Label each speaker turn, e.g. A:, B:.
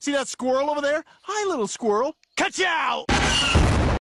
A: See that squirrel over there? Hi, little squirrel. Catch out!